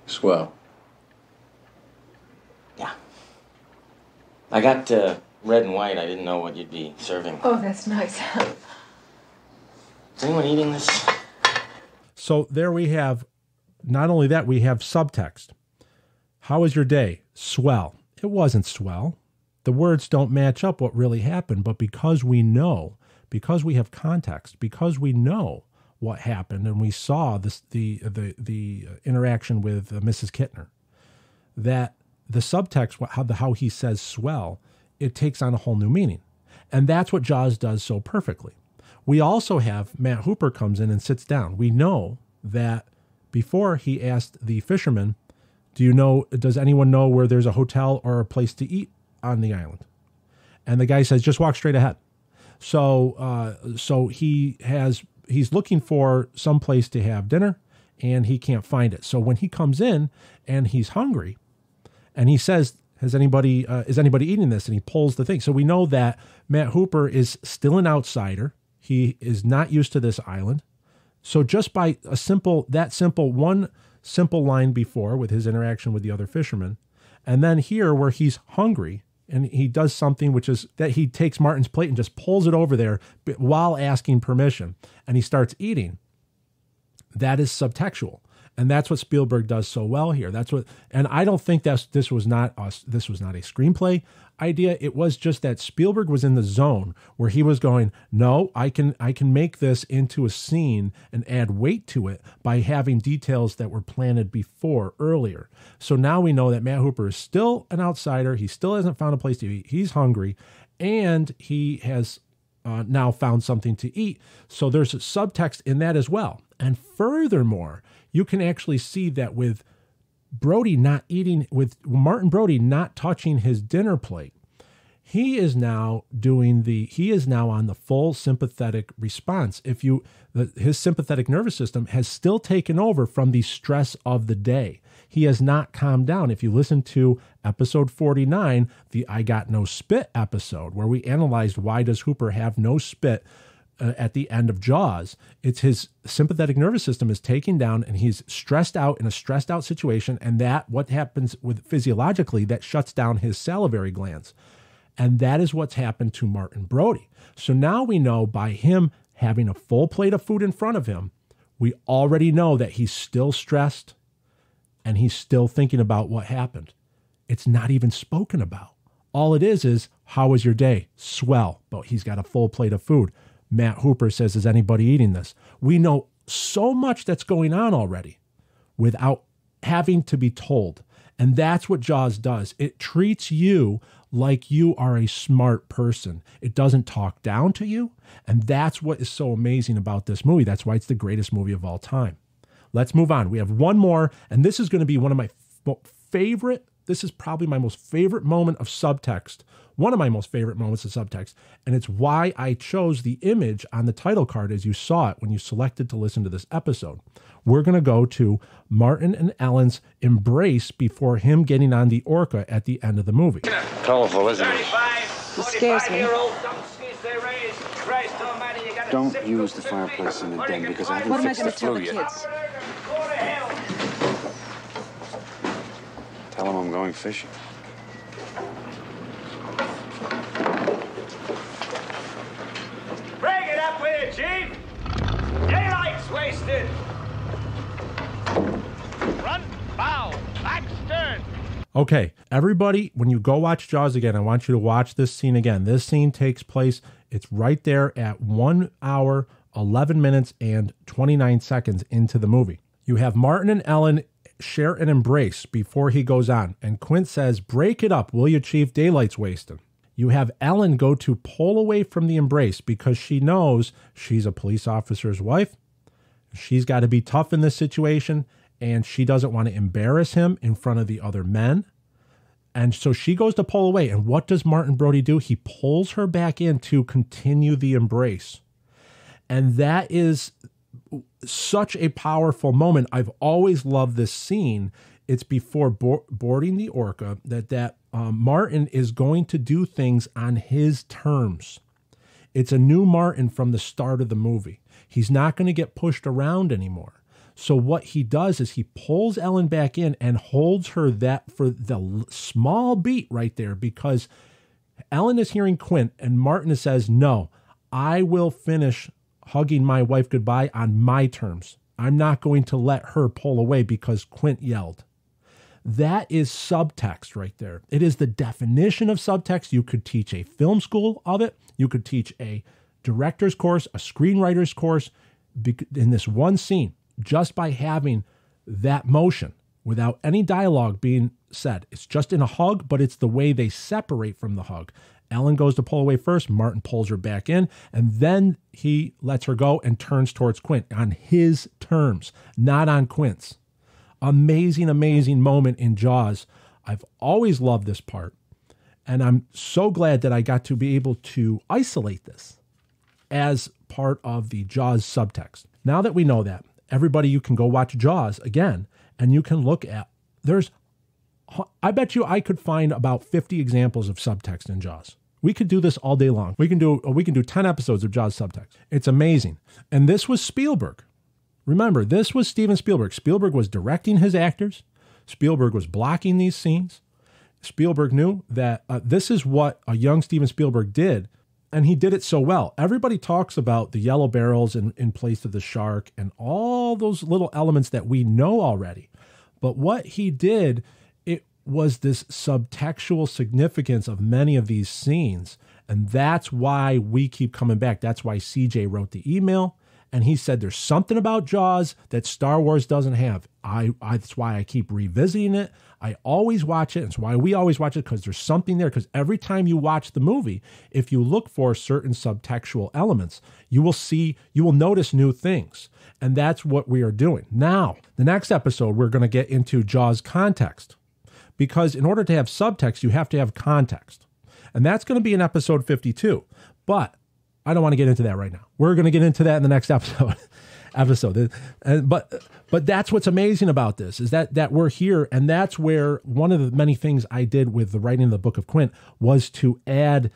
Swell. I got uh, red and white. I didn't know what you'd be serving. Oh, that's nice. Is anyone eating this? So there we have, not only that, we have subtext. How was your day? Swell. It wasn't swell. The words don't match up what really happened, but because we know, because we have context, because we know what happened and we saw this the the the interaction with uh, Mrs. Kintner, that the subtext, how the how he says swell, it takes on a whole new meaning, and that's what Jaws does so perfectly. We also have Matt Hooper comes in and sits down. We know that before he asked the fisherman, "Do you know? Does anyone know where there's a hotel or a place to eat on the island?" And the guy says, "Just walk straight ahead." So, uh, so he has he's looking for some place to have dinner, and he can't find it. So when he comes in and he's hungry, and he says, "Has anybody uh, is anybody eating this?" and he pulls the thing. So we know that Matt Hooper is still an outsider. He is not used to this island. So just by a simple that simple one simple line before with his interaction with the other fishermen, and then here where he's hungry and he does something which is that he takes Martin's plate and just pulls it over there while asking permission and he starts eating. That is subtextual. And that's what Spielberg does so well here. That's what, and I don't think that's this was not a, this was not a screenplay idea. It was just that Spielberg was in the zone where he was going, no, I can I can make this into a scene and add weight to it by having details that were planted before earlier. So now we know that Matt Hooper is still an outsider. He still hasn't found a place to eat. He's hungry, and he has uh, now found something to eat. So there's a subtext in that as well. And furthermore, you can actually see that with Brody not eating, with Martin Brody not touching his dinner plate, he is now doing the he is now on the full sympathetic response. If you the, his sympathetic nervous system has still taken over from the stress of the day. He has not calmed down. If you listen to episode 49 the i got no spit episode where we analyzed why does hooper have no spit uh, at the end of Jaws. It's his sympathetic nervous system is taking down and he's stressed out in a stressed out situation. And that, what happens with physiologically, that shuts down his salivary glands. And that is what's happened to Martin Brody. So now we know by him having a full plate of food in front of him, we already know that he's still stressed and he's still thinking about what happened. It's not even spoken about. All it is is, how was your day? Swell, but he's got a full plate of food. Matt Hooper says, Is anybody eating this? We know so much that's going on already without having to be told. And that's what Jaws does. It treats you like you are a smart person. It doesn't talk down to you. And that's what is so amazing about this movie. That's why it's the greatest movie of all time. Let's move on. We have one more, and this is going to be one of my favorite. This is probably my most favorite moment of subtext, one of my most favorite moments of subtext, and it's why I chose the image on the title card as you saw it when you selected to listen to this episode. We're going to go to Martin and Ellen's embrace before him getting on the orca at the end of the movie. Colorful, isn't it? It scares me. Don't use the fireplace in the den because I haven't What am I fixed the to flue yet. kids? Tell them I'm going fishing. Bring it up with you, Chief! Daylight's wasted! Run, bow, back stern! Okay, everybody, when you go watch Jaws again, I want you to watch this scene again. This scene takes place, it's right there at one hour, 11 minutes, and 29 seconds into the movie. You have Martin and Ellen share an embrace before he goes on, and Quint says, Break it up, will you, Chief? Daylight's wasting. You have Ellen go to pull away from the embrace because she knows she's a police officer's wife. She's got to be tough in this situation and she doesn't want to embarrass him in front of the other men. And so she goes to pull away. And what does Martin Brody do? He pulls her back in to continue the embrace. And that is such a powerful moment. I've always loved this scene. It's before bo- boarding the orca that that um, Martin is going to do things on his terms. It's a new Martin from the start of the movie. He's not going to get pushed around anymore. So what he does is he pulls Ellen back in and holds her that for the small beat right there because Ellen is hearing Quint and Martin says, "No, I will finish hugging my wife goodbye on my terms. I'm not going to let her pull away because Quint yelled." That is subtext right there. It is the definition of subtext. You could teach a film school of it. You could teach a director's course, a screenwriter's course in this one scene just by having that motion without any dialogue being said. It's just in a hug, but it's the way they separate from the hug. Ellen goes to pull away first, Martin pulls her back in, and then he lets her go and turns towards Quint on his terms, not on Quint's amazing, amazing moment in Jaws. I've always loved this part. And I'm so glad that I got to be able to isolate this as part of the Jaws subtext. Now that we know that, everybody, you can go watch Jaws again and you can look at, there's, I bet you I could find about 50 examples of subtext in Jaws. We could do this all day long. We can do we can do 10 episodes of Jaws subtext. It's amazing. And this was Spielberg. Remember, this was Steven Spielberg. Spielberg was directing his actors. Spielberg was blocking these scenes. Spielberg knew that uh, this is what a young Steven Spielberg did, and he did it so well. Everybody talks about the yellow barrels in, in place of the shark and all those little elements that we know already. But what he did, it was this subtextual significance of many of these scenes. And that's why we keep coming back. That's why CJ wrote the email and he said there's something about Jaws that Star Wars doesn't have. I, I that's why I keep revisiting it. I always watch it. It's why we always watch it because there's something there. Because every time you watch the movie, if you look for certain subtextual elements, you will see, you will notice new things. And that's what we are doing. Now, the next episode, we're going to get into Jaws context. Because in order to have subtext, you have to have context. And that's going to be in episode 52. But I don't want to get into that right now. We're going to get into that in the next episode. Episode. And, but but that's what's amazing about this is that that we're here, and that's where one of the many things I did with the writing of the Book of Quint was to add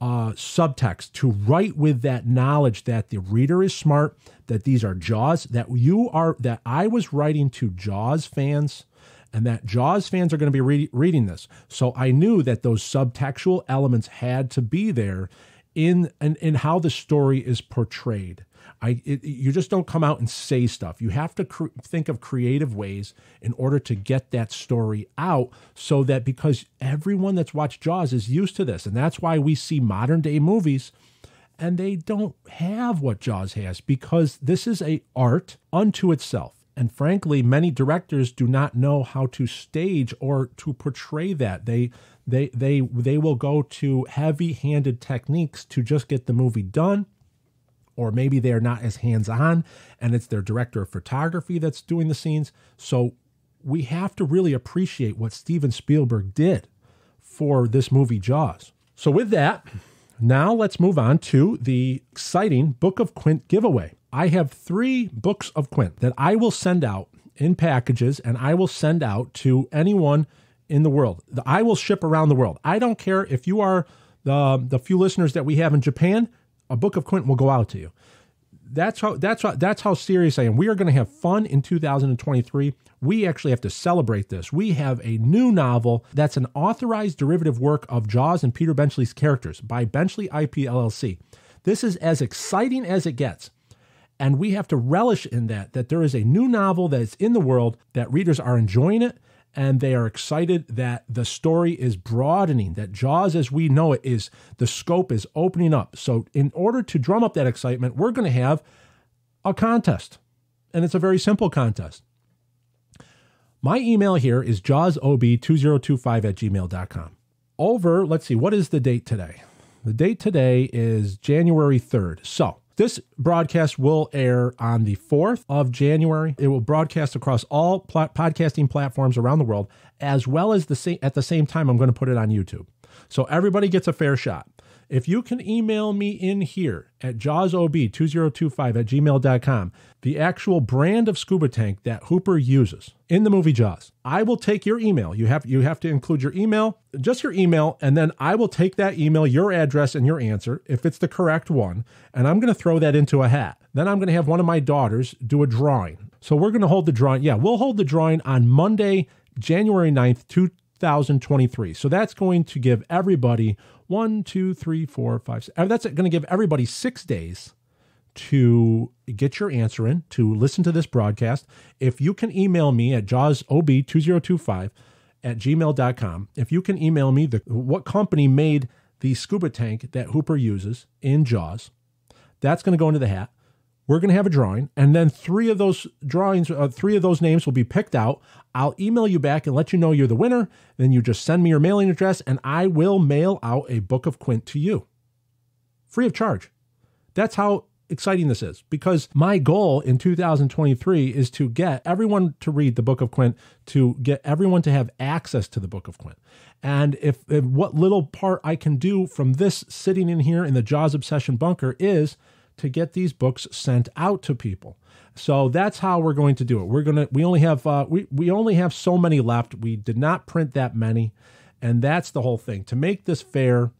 uh, subtext to write with that knowledge that the reader is smart, that these are Jaws, that you are, that I was writing to Jaws fans and that Jaws fans are going to be re- reading this. So I knew that those subtextual elements had to be there in in, in how the story is portrayed. I it, you just don't come out and say stuff. You have to cr- think of creative ways in order to get that story out so that because everyone that's watched Jaws is used to this and that's why we see modern day movies and they don't have what Jaws has because this is a art unto itself. And frankly, many directors do not know how to stage or to portray that. They they they they will go to heavy-handed techniques to just get the movie done or maybe they're not as hands-on and it's their director of photography that's doing the scenes. So we have to really appreciate what Steven Spielberg did for this movie Jaws. So with that, now let's move on to the exciting Book of Quint giveaway. I have three books of Quint that I will send out in packages and I will send out to anyone in the world. I will ship around the world. I don't care if you are the the few listeners that we have in Japan, a book of Quint will go out to you. That's how that's how that's how serious I am. We are going to have fun in 2023. We actually have to celebrate this. We have a new novel that's an authorized derivative work of Jaws and Peter Benchley's characters by Benchley IP LLC. This is as exciting as it gets. And we have to relish in that, that there is a new novel that is in the world, that readers are enjoying it, and they are excited that the story is broadening, that Jaws as we know it is, the scope is opening up. So, in order to drum up that excitement, we're going to have a contest. And it's a very simple contest. My email here is jawsob2025 at gmail.com. Over, let's see, what is the date today? The date today is January 3rd. So, this broadcast will air on the 4th of January. It will broadcast across all pl- podcasting platforms around the world, as well as the sa- at the same time, I'm going to put it on YouTube. So everybody gets a fair shot. If you can email me in here at jawsob2025 at gmail.com, the actual brand of scuba tank that Hooper uses in the movie Jaws, I will take your email. You have you have to include your email, just your email, and then I will take that email, your address, and your answer, if it's the correct one, and I'm going to throw that into a hat. Then I'm going to have one of my daughters do a drawing. So we're going to hold the drawing. Yeah, we'll hold the drawing on Monday, January 9th, 2023. So that's going to give everybody one, two, three, four, five. Six, that's going to give everybody six days to get your answer in, to listen to this broadcast. If you can email me at jawsob2025 at gmail.com, if you can email me the, what company made the scuba tank that Hooper uses in Jaws, that's going to go into the hat. We're going to have a drawing, and then three of those drawings, uh, three of those names will be picked out. I'll email you back and let you know you're the winner. Then you just send me your mailing address, and I will mail out a book of Quint to you free of charge. That's how exciting this is because my goal in 2023 is to get everyone to read the book of Quint, to get everyone to have access to the book of Quint. And if, if what little part I can do from this sitting in here in the Jaws Obsession bunker is to get these books sent out to people. So that's how we're going to do it. We're gonna we only have uh, we we only have so many left. We did not print that many, and that's the whole thing. To make this fair,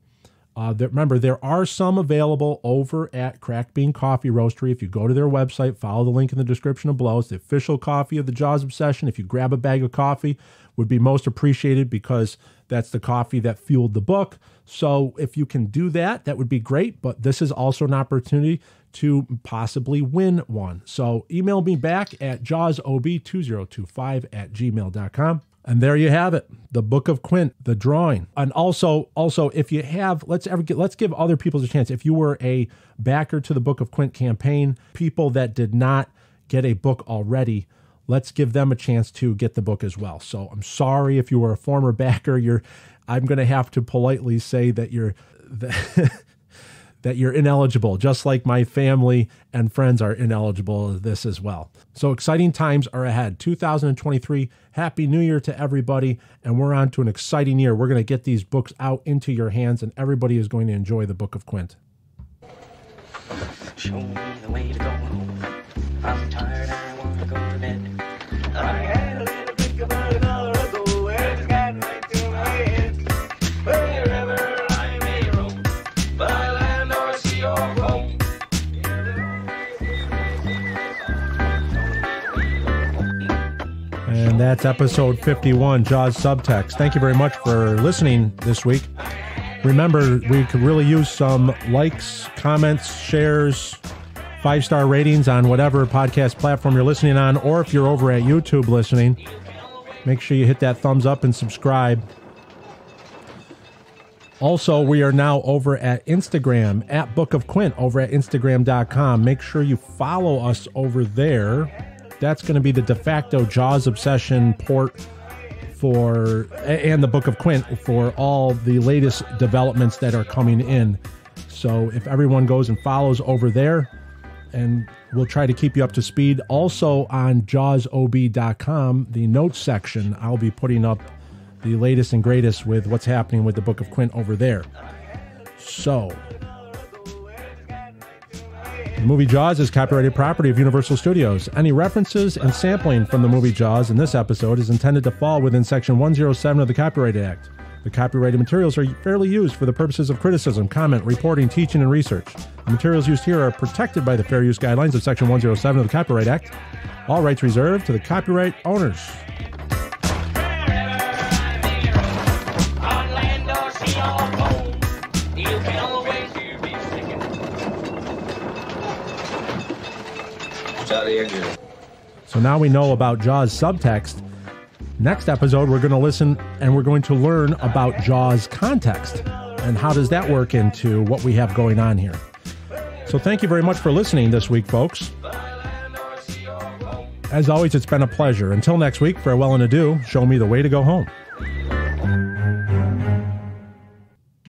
uh, that, remember, there are some available over at Cracked Bean Coffee Roastery. If you go to their website, follow the link in the description below. It's the official coffee of the Jaws Obsession. If you grab a bag of coffee, would be most appreciated because that's the coffee that fueled the book. So if you can do that, that would be great. But this is also an opportunity to possibly win one. So email me back at jawsob2025 at gmail.com. And there you have it, the Book of Quint, the drawing. And also, also, if you have, let's ever get, let's give other people a chance. If you were a backer to the Book of Quint campaign, people that did not get a book already, let's give them a chance to get the book as well. So I'm sorry if you were a former backer. You're, I'm going to have to politely say that you're. that you're ineligible, just like my family and friends are ineligible this as well. So exciting times are ahead. 2023, Happy New Year to everybody. And we're on to an exciting year. We're going to get these books out into your hands, and everybody is going to enjoy the Book of Quint. Show me the way to go. I'm tired, That's episode 51, Jaws Subtext. Thank you very much for listening this week. Remember, we could really use some likes, comments, shares, five star ratings on whatever podcast platform you're listening on, or if you're over at YouTube listening, make sure you hit that thumbs up and subscribe. Also, we are now over at Instagram at Book of Quint over at Instagram.com. Make sure you follow us over there. That's going to be the de facto Jaws Obsession port for and the Book of Quint for all the latest developments that are coming in. So if everyone goes and follows over there, and we'll try to keep you up to speed. Also on jawsob.com, the notes section, I'll be putting up the latest and greatest with what's happening with the Book of Quint over there. So, the movie Jaws is copyrighted property of Universal Studios. Any references and sampling from the movie Jaws in this episode is intended to fall within Section 107 of the Copyright Act. The copyrighted materials are fairly used for the purposes of criticism, comment, reporting, teaching, and research. The materials used here are protected by the fair use guidelines of Section 107 of the Copyright Act. All rights reserved to the copyright owners. So now we know about Jaws subtext. Next episode, we're going to listen and we're going to learn about Jaws context and how does that work into what we have going on here. So thank you very much for listening this week, folks. As always, it's been a pleasure. Until next week, farewell and adieu. Show me the way to go home.